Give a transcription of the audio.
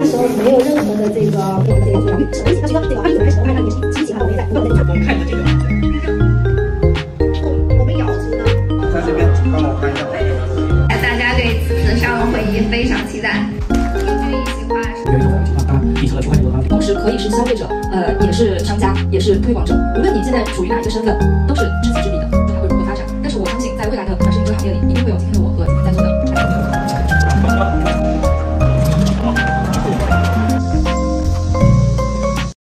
那时候没有任何的这个给我们这个，什么东西？那谁说这个阿姨有开始？我看姨让你听，请喜欢我没在，不在。我们看一下这个。我们瑶族呢？在这边，帮我看一下。大家对此次沙龙会议非常期待。平均一平方，有一种个情况，它底层的区块链有多大？同时可以是消费者，呃，也是商家，也是推广者。无论你现在属于哪一个身份，都是知己知彼的。就它会如何发展？但是我相信，在未来的短视频这个行业里，一定会有今天的我和在座的。